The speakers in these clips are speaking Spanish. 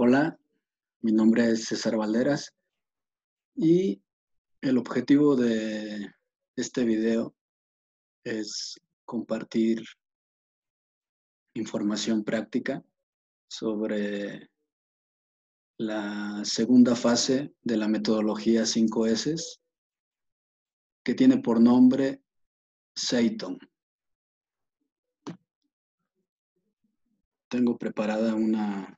Hola, mi nombre es César Valderas y el objetivo de este video es compartir información práctica sobre la segunda fase de la metodología 5S que tiene por nombre Seiton. Tengo preparada una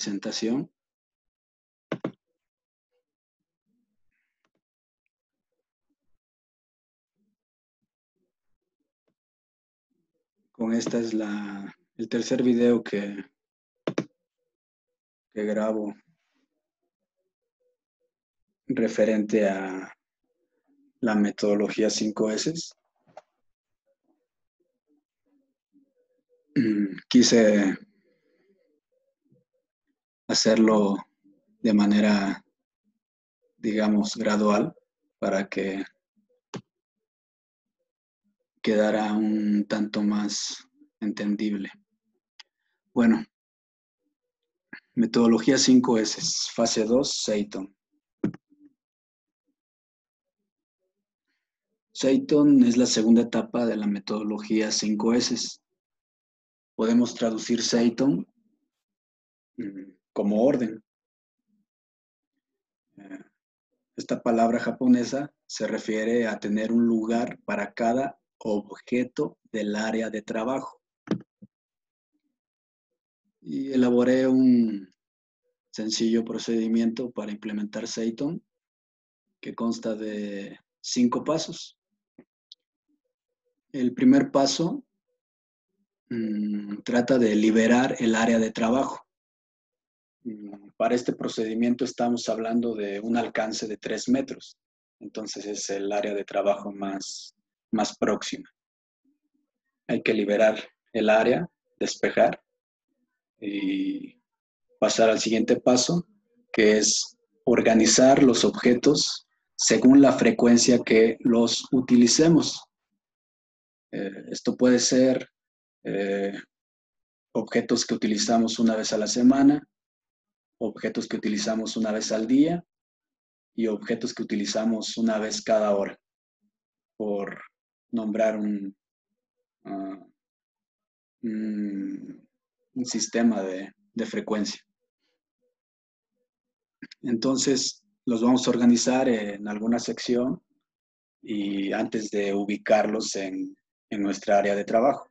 presentación. Con esta es la, el tercer video que, que grabo referente a la metodología 5S. Mm, quise hacerlo de manera, digamos, gradual para que quedara un tanto más entendible. Bueno, metodología 5S, fase 2, Seiton. Seiton es la segunda etapa de la metodología 5S. Podemos traducir Seiton mm, como orden. Esta palabra japonesa se refiere a tener un lugar para cada objeto del área de trabajo. Y elaboré un sencillo procedimiento para implementar Seiton que consta de cinco pasos. El primer paso mm, trata de liberar el área de trabajo. Para este procedimiento estamos hablando de un alcance de 3 metros. Entonces es el área de trabajo más, más próxima. Hay que liberar el área, despejar y pasar al siguiente paso, que es organizar los objetos según la frecuencia que los utilicemos. Eh, esto puede ser eh, objetos que utilizamos una vez a la semana, objetos que utilizamos una vez al día y objetos que utilizamos una vez cada hora, por nombrar un, ah, un sistema de, de frecuencia. Entonces, los vamos a organizar en alguna sección y antes de ubicarlos en, en nuestra área de trabajo.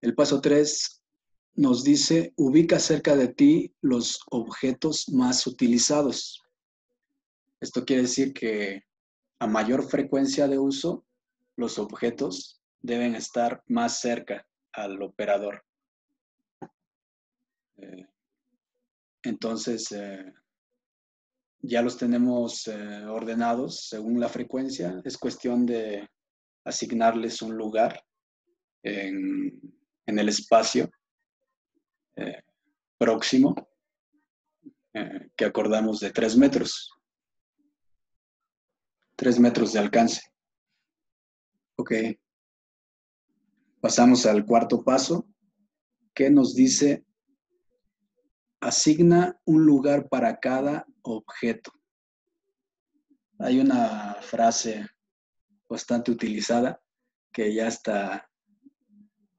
El paso 3 nos dice, ubica cerca de ti los objetos más utilizados. Esto quiere decir que a mayor frecuencia de uso, los objetos deben estar más cerca al operador. Eh, entonces, eh, ya los tenemos eh, ordenados según la frecuencia. Es cuestión de asignarles un lugar en, en el espacio próximo eh, que acordamos de tres metros. Tres metros de alcance. Ok. Pasamos al cuarto paso, que nos dice, asigna un lugar para cada objeto. Hay una frase bastante utilizada que ya está,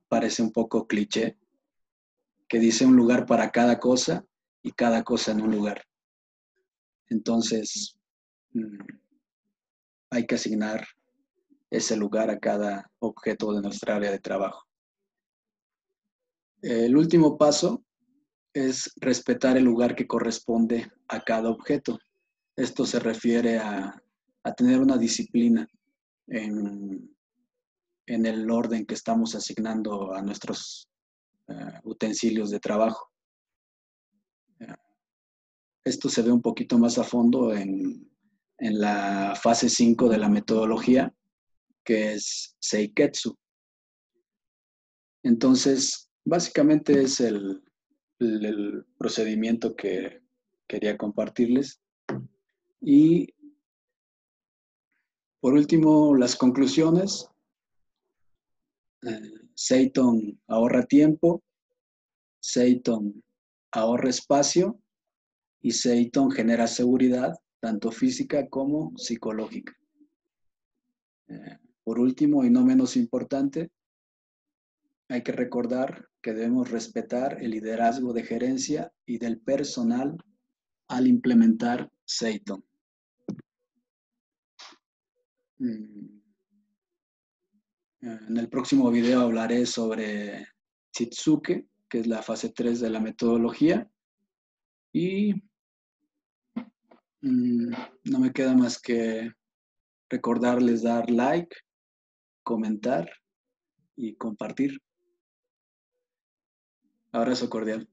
parece un poco cliché, que dice un lugar para cada cosa y cada cosa en un lugar. Entonces, mm, hay que asignar ese lugar a cada objeto de nuestra área de trabajo. El último paso es respetar el lugar que corresponde a cada objeto. Esto se refiere a, tener una disciplina en, en, el orden que estamos asignando a nuestros eh, utensilios de trabajo. Esto se ve un poquito más a fondo en, en la fase 5 de la metodología, que es Seiketsu. Entonces, básicamente es el, el, procedimiento que quería compartirles. Y por último, las conclusiones. Eh, Seiton ahorra tiempo, Seiton ahorra espacio y Seiton genera seguridad, tanto física como psicológica. Eh, por último, y no menos importante, hay que recordar que debemos respetar el liderazgo de gerencia y del personal al implementar Seiton. Mm. En el próximo video hablaré sobre Chitsuke, que es la fase 3 de la metodología. Y mm, no me queda más que recordarles dar like, comentar y compartir. Abrazo cordial.